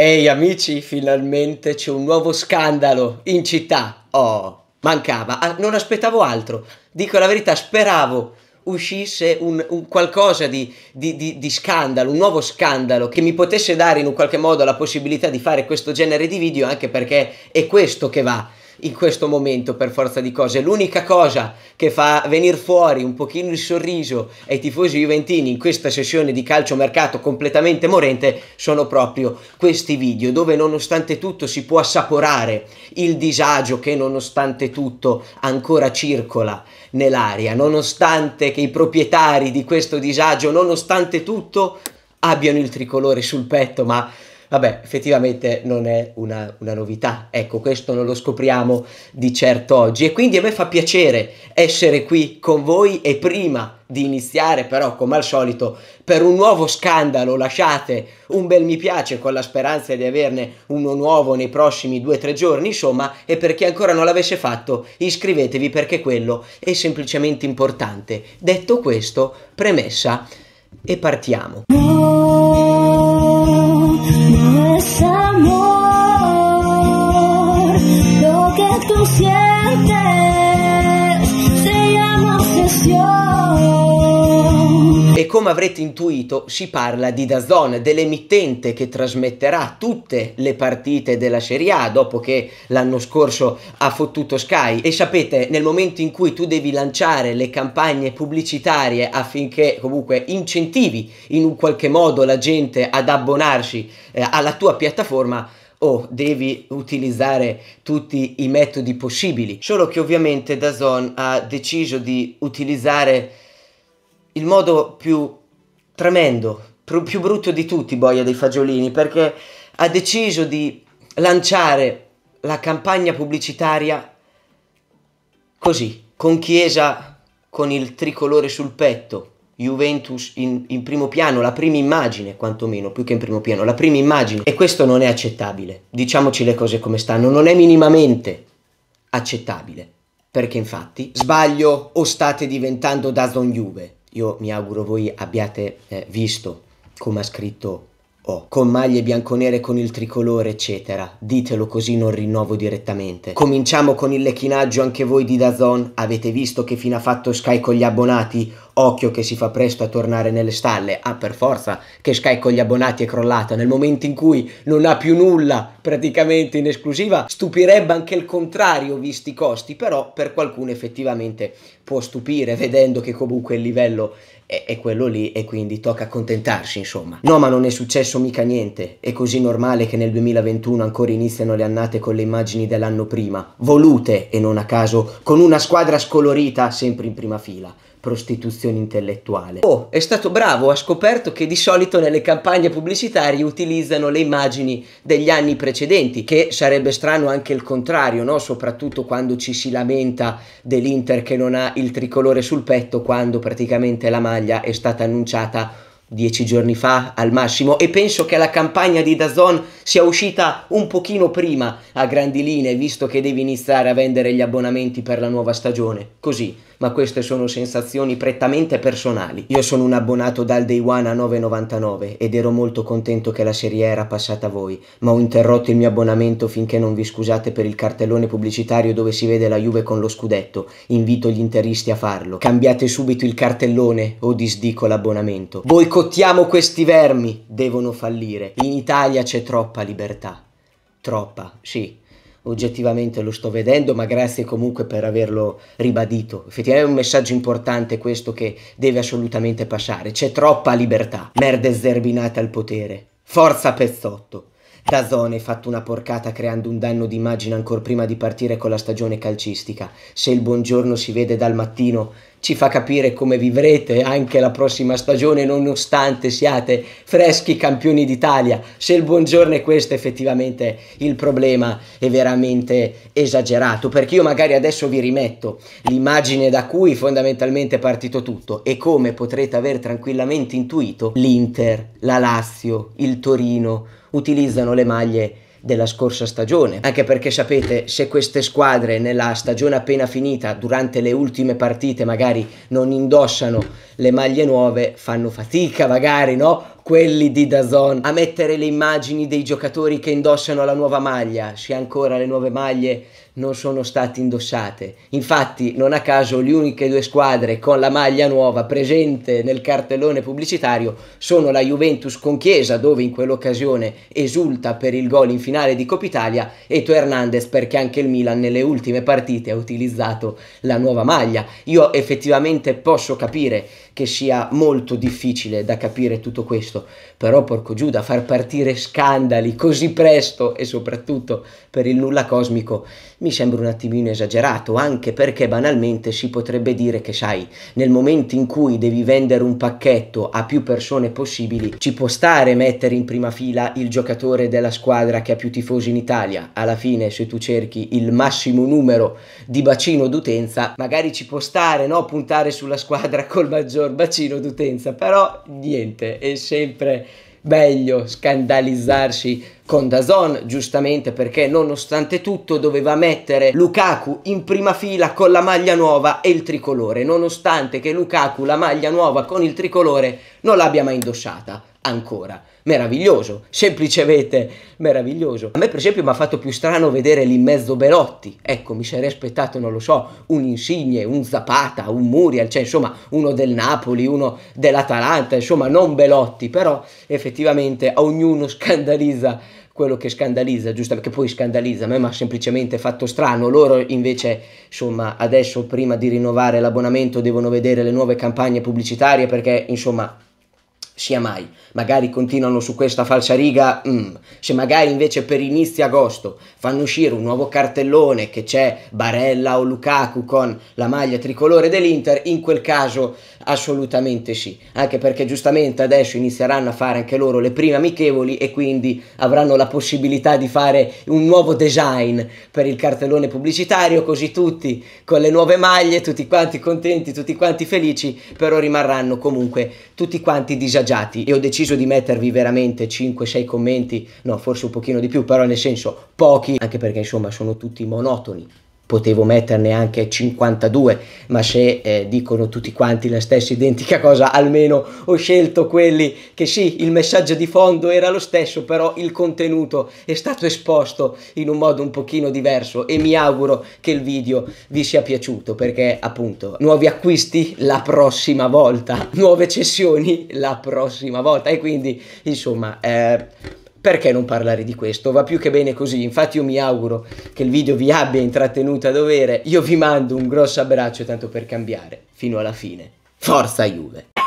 Ehi amici, finalmente c'è un nuovo scandalo in città. Oh, mancava, ah, non aspettavo altro. Dico la verità, speravo uscisse un, un qualcosa di, di, di, di, scandalo, un nuovo scandalo che mi potesse dare in un qualche modo la possibilità di fare questo genere di video anche perché è questo che va in questo momento per forza di cose. L'unica cosa che fa venire fuori un pochino il sorriso ai tifosi juventini in questa sessione di calciomercato completamente morente sono proprio questi video dove nonostante tutto si può assaporare il disagio che nonostante tutto ancora circola nell'aria, nonostante che i proprietari di questo disagio, nonostante tutto, abbiano il tricolore sul petto, ma Vabbè, effettivamente non è una, una, novità, ecco, questo non lo scopriamo di certo oggi. E quindi a me fa piacere essere qui con voi e prima di iniziare però come al solito per un nuovo scandalo lasciate un bel mi piace con la speranza di averne uno nuovo nei prossimi due o tre giorni insomma e per chi ancora non l'avesse fatto iscrivetevi perché quello è semplicemente importante. Detto questo premessa e partiamo E come avrete intuito si parla di Dazon, dell'emittente che trasmetterà tutte le partite della Serie A dopo che l'anno scorso ha fottuto Sky. E sapete nel momento in cui tu devi lanciare le campagne pubblicitarie affinché comunque incentivi in un qualche modo la gente ad abbonarsi eh, alla tua piattaforma o devi utilizzare tutti i metodi possibili. Solo che ovviamente Dazon ha deciso di utilizzare il modo più tremendo, più brutto di tutti, boia dei fagiolini, perché ha deciso di lanciare la campagna pubblicitaria così, con Chiesa con il tricolore sul petto, Juventus in, in, primo piano, la prima immagine, quantomeno, più che in primo piano, la prima immagine. E questo non è accettabile. Diciamoci le cose come stanno, non è minimamente accettabile. Perché infatti, sbaglio o state diventando Dazon Juve? Io mi auguro voi abbiate eh, visto come ha scritto O, con maglie bianconere con il tricolore, eccetera. Ditelo così non rinnovo direttamente. Cominciamo con il lecchinaggio anche voi di Dazon. Avete visto che fine ha fatto Sky con gli abbonati? Occhio che si fa presto a tornare nelle stalle. Ah, per forza che Sky con gli abbonati è crollata. Nel momento in cui non ha più nulla praticamente in esclusiva, stupirebbe anche il contrario visti i costi. Però per qualcuno effettivamente può stupire vedendo che comunque il livello è, è quello lì e quindi tocca accontentarsi insomma. No ma non è successo mica niente. È così normale che nel 2021 ancora iniziano le annate con le immagini dell'anno prima. Volute e non a caso con una squadra scolorita sempre in prima fila prostituzione intellettuale. Oh, è stato bravo, ha scoperto che di solito nelle campagne pubblicitarie utilizzano le immagini degli anni precedenti, che sarebbe strano anche il contrario, no? Soprattutto quando ci si lamenta dell'Inter che non ha il tricolore sul petto quando praticamente la maglia è stata annunciata dieci giorni fa al massimo e penso che la campagna di Dazon sia uscita un pochino prima a grandi linee visto che devi iniziare a vendere gli abbonamenti per la nuova stagione così ma queste sono sensazioni prettamente personali. Io sono un abbonato dal day one a 9,99 ed ero molto contento che la serie era passata a voi, ma ho interrotto il mio abbonamento finché non vi scusate per il cartellone pubblicitario dove si vede la Juve con lo scudetto. Invito gli interisti a farlo. Cambiate subito il cartellone o disdico l'abbonamento. Boicottiamo questi vermi, devono fallire. In Italia c'è troppa libertà. Troppa, sì oggettivamente lo sto vedendo, ma grazie comunque per averlo ribadito. Effettivamente è un messaggio importante questo che deve assolutamente passare. C'è troppa libertà. Merda zerbinata al potere. Forza Pezzotto. Dazzone hai fatto una porcata creando un danno d'immagine ancora prima di partire con la stagione calcistica. Se il buongiorno si vede dal mattino, ci fa capire come vivrete anche la prossima stagione nonostante siate freschi campioni d'Italia. Se il buongiorno è questo effettivamente il problema è veramente esagerato perché io magari adesso vi rimetto l'immagine da cui fondamentalmente è partito tutto e come potrete aver tranquillamente intuito l'Inter, la Lazio, il Torino utilizzano le maglie della scorsa stagione, anche perché sapete se queste squadre nella stagione appena finita, durante le ultime partite magari non indossano le maglie nuove, fanno fatica magari, no? Quelli di Dazon, a mettere le immagini dei giocatori che indossano la nuova maglia, se ancora le nuove maglie non sono state indossate. Infatti, non a caso, le uniche due squadre con la maglia nuova presente nel cartellone pubblicitario sono la Juventus con Chiesa, dove in quell'occasione esulta per il gol in finale di Coppa Italia, e To Hernandez perché anche il Milan nelle ultime partite ha utilizzato la nuova maglia. Io effettivamente posso capire che sia molto difficile da capire tutto questo, però porco giù da far partire scandali così presto e soprattutto per il nulla cosmico mi sembra un attimino esagerato, anche perché banalmente si potrebbe dire che sai, nel momento in cui devi vendere un pacchetto a più persone possibili, ci può stare mettere in prima fila il giocatore della squadra che ha più tifosi in Italia. Alla fine se tu cerchi il massimo numero di bacino d'utenza, magari ci può stare, no, puntare sulla squadra col maggior bacino d'utenza, però niente, è sempre meglio scandalizzarsi con Dazon, giustamente perché nonostante tutto doveva mettere Lukaku in prima fila con la maglia nuova e il tricolore, nonostante che Lukaku la maglia nuova con il tricolore non l'abbia mai indossata ancora. Meraviglioso, semplicemente meraviglioso. A me per esempio mi ha fatto più strano vedere lì in mezzo Belotti, ecco mi sarei aspettato, non lo so, un Insigne, un Zapata, un Muriel, cioè insomma uno del Napoli, uno dell'Atalanta, insomma non Belotti, però effettivamente a ognuno scandalizza quello che scandalizza, giusto perché poi scandalizza, a me mi ha semplicemente fatto strano, loro invece insomma adesso prima di rinnovare l'abbonamento devono vedere le nuove campagne pubblicitarie perché insomma sia mai. Magari continuano su questa falsa riga, mm. se magari invece per inizio agosto fanno uscire un nuovo cartellone che c'è Barella o Lukaku con la maglia tricolore dell'Inter, in quel caso assolutamente sì, anche perché giustamente adesso inizieranno a fare anche loro le prime amichevoli e quindi avranno la possibilità di fare un nuovo design per il cartellone pubblicitario, così tutti con le nuove maglie, tutti quanti contenti, tutti quanti felici, però rimarranno comunque tutti quanti disagiati adagiati e ho deciso di mettervi veramente 5-6 commenti, no forse un pochino di più, però nel senso pochi, anche perché insomma sono tutti monotoni potevo metterne anche 52, ma se eh, dicono tutti quanti la stessa identica cosa, almeno ho scelto quelli che sì, il messaggio di fondo era lo stesso, però il contenuto è stato esposto in un modo un pochino diverso e mi auguro che il video vi sia piaciuto perché appunto nuovi acquisti la prossima volta, nuove cessioni la prossima volta e quindi insomma eh, perché non parlare di questo? Va più che bene così, infatti io mi auguro che il video vi abbia intrattenuto a dovere, io vi mando un grosso abbraccio tanto per cambiare, fino alla fine. Forza Juve!